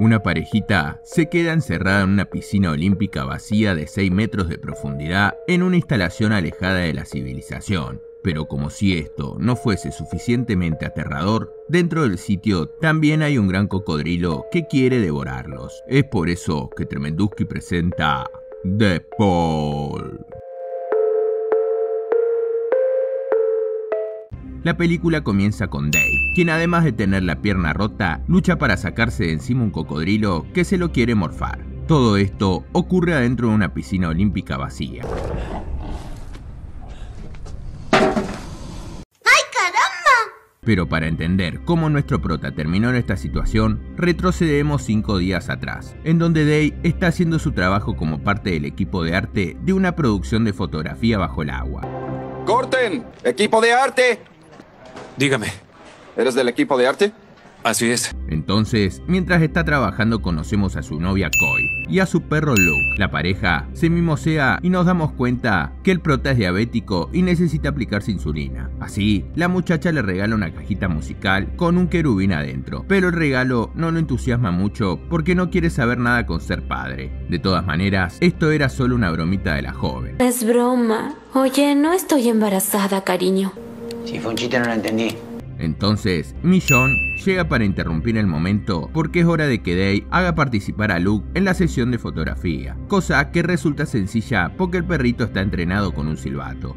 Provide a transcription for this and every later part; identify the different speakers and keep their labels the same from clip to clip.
Speaker 1: Una parejita se queda encerrada en una piscina olímpica vacía de 6 metros de profundidad en una instalación alejada de la civilización. Pero como si esto no fuese suficientemente aterrador, dentro del sitio también hay un gran cocodrilo que quiere devorarlos. Es por eso que Tremenduski presenta The Paul. La película comienza con Dave, quien además de tener la pierna rota, lucha para sacarse de encima un cocodrilo que se lo quiere morfar. Todo esto ocurre adentro de una piscina olímpica vacía.
Speaker 2: ¡Ay, caramba!
Speaker 1: Pero para entender cómo nuestro prota terminó en esta situación, retrocedemos 5 días atrás, en donde Day está haciendo su trabajo como parte del equipo de arte de una producción de fotografía bajo el agua.
Speaker 3: ¡Corten! ¡Equipo de arte!
Speaker 4: Dígame.
Speaker 3: ¿Eres del equipo de arte?
Speaker 4: Así es.
Speaker 1: Entonces, mientras está trabajando conocemos a su novia Koi y a su perro Luke. La pareja se mimosea y nos damos cuenta que el prota es diabético y necesita aplicarse insulina. Así, la muchacha le regala una cajita musical con un querubín adentro, pero el regalo no lo entusiasma mucho porque no quiere saber nada con ser padre. De todas maneras, esto era solo una bromita de la joven.
Speaker 2: Es broma. Oye, no estoy embarazada, cariño.
Speaker 5: Si fue un chiste no lo entendí.
Speaker 1: Entonces, Millón llega para interrumpir el momento porque es hora de que Day haga participar a Luke en la sesión de fotografía, cosa que resulta sencilla porque el perrito está entrenado con un silbato.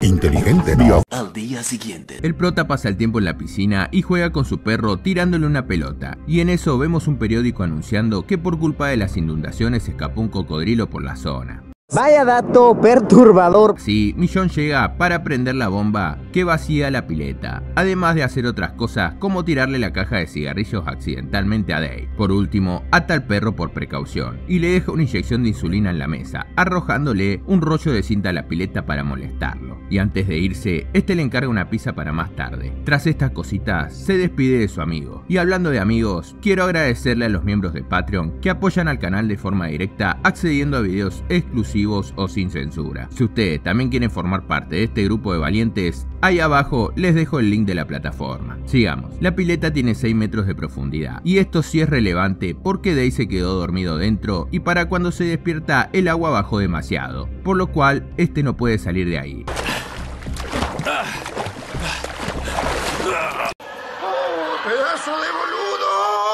Speaker 6: Inteligente, ¿no?
Speaker 7: Al día siguiente.
Speaker 1: El prota pasa el tiempo en la piscina y juega con su perro tirándole una pelota, y en eso vemos un periódico anunciando que por culpa de las inundaciones escapó un cocodrilo por la zona.
Speaker 8: Vaya dato perturbador.
Speaker 1: Sí, Millón llega para prender la bomba que vacía la pileta, además de hacer otras cosas como tirarle la caja de cigarrillos accidentalmente a Dave. Por último, ata al perro por precaución y le deja una inyección de insulina en la mesa, arrojándole un rollo de cinta a la pileta para molestarlo. Y antes de irse, este le encarga una pizza para más tarde. Tras estas cositas, se despide de su amigo. Y hablando de amigos, quiero agradecerle a los miembros de Patreon que apoyan al canal de forma directa accediendo a videos exclusivos o sin censura. Si ustedes también quieren formar parte de este grupo de valientes, ahí abajo les dejo el link de la plataforma. Sigamos. La pileta tiene 6 metros de profundidad y esto sí es relevante porque Day se quedó dormido dentro y para cuando se despierta el agua bajó demasiado, por lo cual este no puede salir de ahí.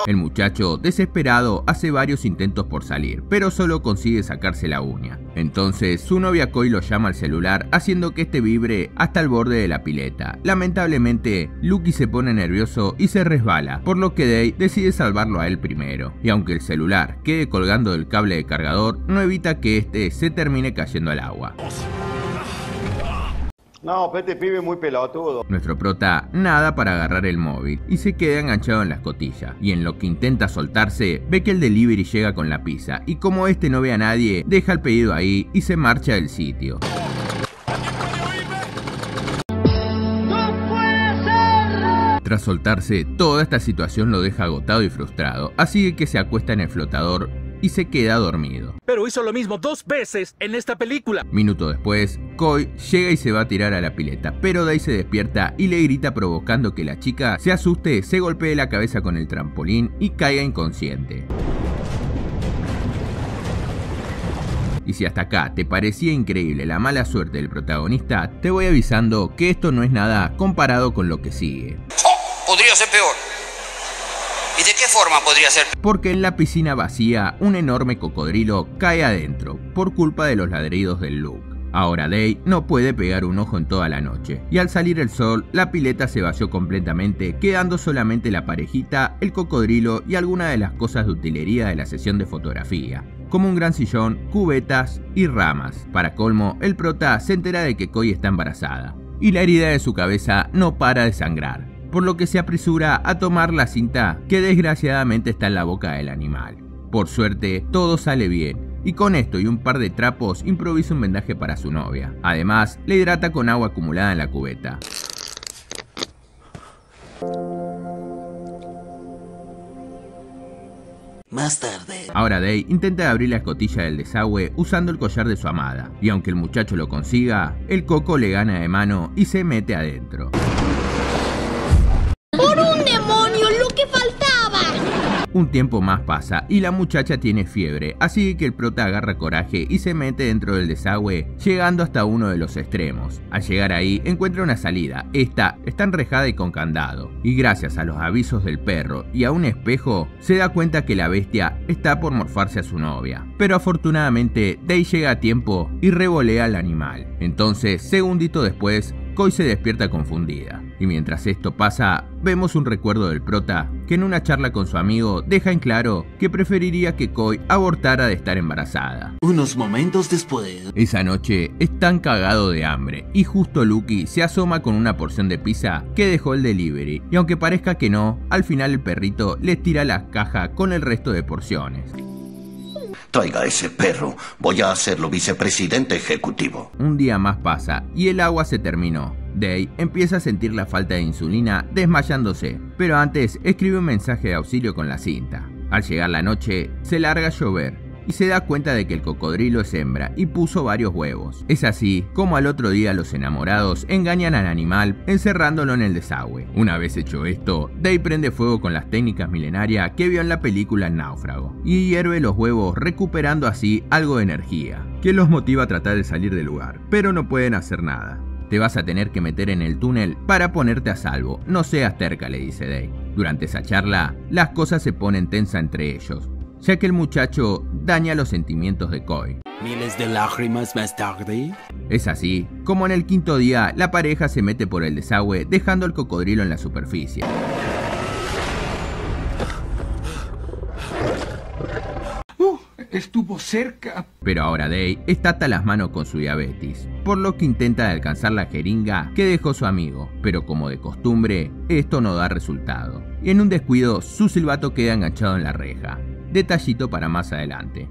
Speaker 1: El muchacho, desesperado, hace varios intentos por salir, pero solo consigue sacarse la uña. Entonces, su novia Koi lo llama al celular, haciendo que este vibre hasta el borde de la pileta. Lamentablemente, Lucky se pone nervioso y se resbala, por lo que Day decide salvarlo a él primero. Y aunque el celular quede colgando del cable de cargador, no evita que este se termine cayendo al agua.
Speaker 9: No, este pibe es muy pelotudo.
Speaker 1: Nuestro prota nada para agarrar el móvil y se queda enganchado en la escotilla. Y en lo que intenta soltarse, ve que el delivery llega con la pizza. Y como este no ve a nadie, deja el pedido ahí y se marcha del sitio. Tras soltarse, toda esta situación lo deja agotado y frustrado, así que se acuesta en el flotador y se queda dormido.
Speaker 7: Pero hizo lo mismo dos veces en esta película.
Speaker 1: Minuto después, Koi llega y se va a tirar a la pileta, pero Dai se despierta y le grita provocando que la chica se asuste, se golpee la cabeza con el trampolín y caiga inconsciente. Y si hasta acá te parecía increíble la mala suerte del protagonista, te voy avisando que esto no es nada comparado con lo que sigue.
Speaker 5: Podría ser peor. ¿Y de qué forma podría ser?
Speaker 1: Porque en la piscina vacía, un enorme cocodrilo cae adentro, por culpa de los ladridos del Luke. Ahora Day no puede pegar un ojo en toda la noche, y al salir el sol, la pileta se vació completamente, quedando solamente la parejita, el cocodrilo y algunas de las cosas de utilería de la sesión de fotografía, como un gran sillón, cubetas y ramas. Para colmo, el prota se entera de que Koi está embarazada, y la herida de su cabeza no para de sangrar por lo que se apresura a tomar la cinta que desgraciadamente está en la boca del animal. Por suerte, todo sale bien, y con esto y un par de trapos improvisa un vendaje para su novia. Además, le hidrata con agua acumulada en la cubeta.
Speaker 7: Más tarde.
Speaker 1: Ahora Day intenta abrir la escotilla del desagüe usando el collar de su amada, y aunque el muchacho lo consiga, el coco le gana de mano y se mete adentro. Un tiempo más pasa y la muchacha tiene fiebre, así que el prota agarra coraje y se mete dentro del desagüe, llegando hasta uno de los extremos. Al llegar ahí encuentra una salida, esta está enrejada y con candado, y gracias a los avisos del perro y a un espejo, se da cuenta que la bestia está por morfarse a su novia. Pero afortunadamente Day llega a tiempo y revolea al animal. Entonces, segundito después, Koi se despierta confundida. Y mientras esto pasa, vemos un recuerdo del prota que en una charla con su amigo deja en claro que preferiría que Koi abortara de estar embarazada.
Speaker 7: Unos momentos después.
Speaker 1: Esa noche están cagado de hambre y justo Lucky se asoma con una porción de pizza que dejó el delivery y aunque parezca que no, al final el perrito les tira la caja con el resto de porciones.
Speaker 10: Traiga ese perro. Voy a hacerlo vicepresidente ejecutivo.
Speaker 1: Un día más pasa y el agua se terminó. Day empieza a sentir la falta de insulina desmayándose, pero antes escribe un mensaje de auxilio con la cinta. Al llegar la noche, se larga a llover y se da cuenta de que el cocodrilo es hembra y puso varios huevos. Es así como al otro día los enamorados engañan al animal encerrándolo en el desagüe. Una vez hecho esto, Day prende fuego con las técnicas milenarias que vio en la película El náufrago y hierve los huevos recuperando así algo de energía, que los motiva a tratar de salir del lugar, pero no pueden hacer nada. Te vas a tener que meter en el túnel para ponerte a salvo. No seas terca, le dice Day. Durante esa charla, las cosas se ponen tensa entre ellos, ya que el muchacho daña los sentimientos de Koi.
Speaker 7: Miles de lágrimas más tarde.
Speaker 1: Es así, como en el quinto día, la pareja se mete por el desagüe dejando el cocodrilo en la superficie.
Speaker 11: Estuvo cerca.
Speaker 1: Pero ahora Day está hasta las manos con su diabetes, por lo que intenta alcanzar la jeringa que dejó su amigo, pero como de costumbre, esto no da resultado. Y en un descuido, su silbato queda enganchado en la reja. Detallito para más adelante.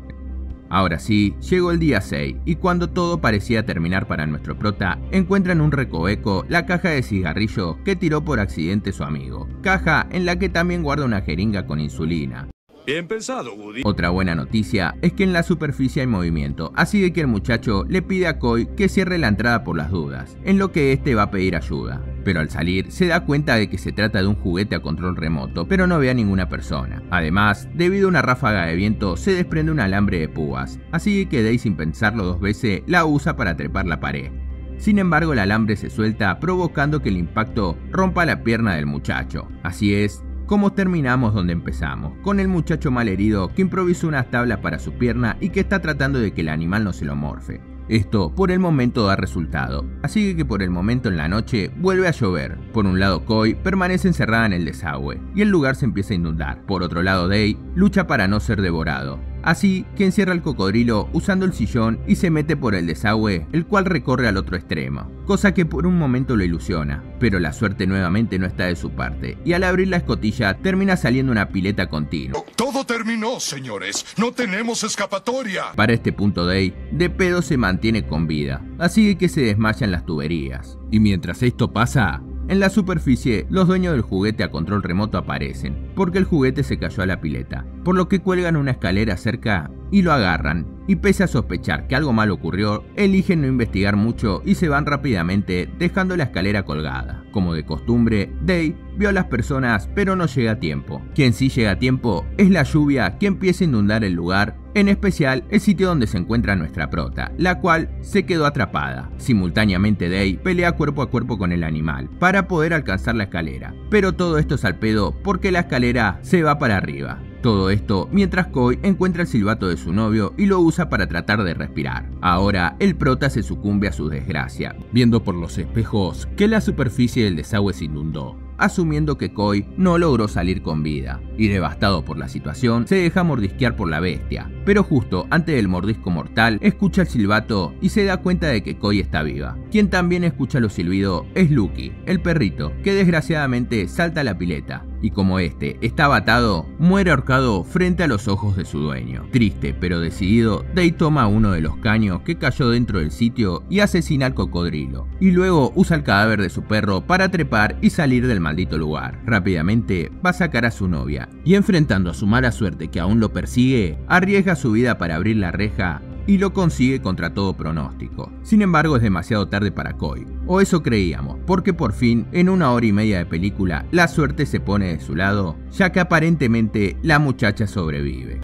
Speaker 1: Ahora sí, llegó el día 6 y cuando todo parecía terminar para nuestro prota, encuentra en un recoveco la caja de cigarrillos que tiró por accidente su amigo. Caja en la que también guarda una jeringa con insulina.
Speaker 12: Bien pensado, Woody.
Speaker 1: Otra buena noticia es que en la superficie hay movimiento, así que el muchacho le pide a Koi que cierre la entrada por las dudas, en lo que este va a pedir ayuda. Pero al salir se da cuenta de que se trata de un juguete a control remoto, pero no ve a ninguna persona. Además, debido a una ráfaga de viento se desprende un alambre de púas, así que Day sin pensarlo dos veces la usa para trepar la pared. Sin embargo, el alambre se suelta provocando que el impacto rompa la pierna del muchacho. Así es, como terminamos donde empezamos, con el muchacho malherido que improvisó unas tablas para su pierna y que está tratando de que el animal no se lo morfe. Esto por el momento da resultado, así que por el momento en la noche vuelve a llover. Por un lado Koi permanece encerrada en el desagüe y el lugar se empieza a inundar. Por otro lado Day lucha para no ser devorado. Así que encierra al cocodrilo usando el sillón y se mete por el desagüe, el cual recorre al otro extremo, cosa que por un momento lo ilusiona, pero la suerte nuevamente no está de su parte, y al abrir la escotilla termina saliendo una pileta continua.
Speaker 13: Todo terminó, señores, no tenemos escapatoria.
Speaker 1: Para este punto Day, de pedo se mantiene con vida, así que se desmaya en las tuberías. Y mientras esto pasa, en la superficie, los dueños del juguete a control remoto aparecen, porque el juguete se cayó a la pileta, por lo que cuelgan una escalera cerca y lo agarran, y pese a sospechar que algo mal ocurrió, eligen no investigar mucho y se van rápidamente dejando la escalera colgada. Como de costumbre, Day vio a las personas pero no llega a tiempo. Quien sí llega a tiempo es la lluvia que empieza a inundar el lugar, en especial el sitio donde se encuentra nuestra prota, la cual se quedó atrapada. Simultáneamente Day pelea cuerpo a cuerpo con el animal para poder alcanzar la escalera, pero todo esto es al pedo porque la escalera se va para arriba. Todo esto mientras Koi encuentra el silbato de su novio y lo usa para tratar de respirar. Ahora, el prota se sucumbe a su desgracia, viendo por los espejos que la superficie del desagüe se inundó asumiendo que Koi no logró salir con vida, y devastado por la situación, se deja mordisquear por la bestia, pero justo antes del mordisco mortal, escucha el silbato y se da cuenta de que Koi está viva. Quien también escucha los silbidos es Lucky, el perrito, que desgraciadamente salta a la pileta, y como este está atado, muere ahorcado frente a los ojos de su dueño. Triste pero decidido, Day toma uno de los caños que cayó dentro del sitio y asesina al cocodrilo, y luego usa el cadáver de su perro para trepar y salir del maldito lugar. Rápidamente va a sacar a su novia, y enfrentando a su mala suerte que aún lo persigue, arriesga su vida para abrir la reja y lo consigue contra todo pronóstico. Sin embargo, es demasiado tarde para Coy, o eso creíamos, porque por fin, en una hora y media de película, la suerte se pone de su lado, ya que aparentemente la muchacha sobrevive.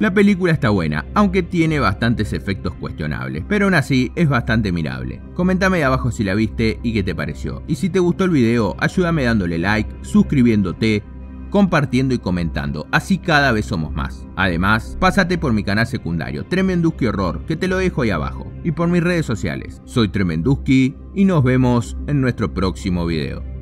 Speaker 1: La película está buena, aunque tiene bastantes efectos cuestionables, pero aún así es bastante mirable. Comentame abajo si la viste y qué te pareció. Y si te gustó el video, ayúdame dándole like, suscribiéndote, compartiendo y comentando, así cada vez somos más. Además, pásate por mi canal secundario, Tremenduski Horror, que te lo dejo ahí abajo, y por mis redes sociales. Soy Tremenduski y nos vemos en nuestro próximo video.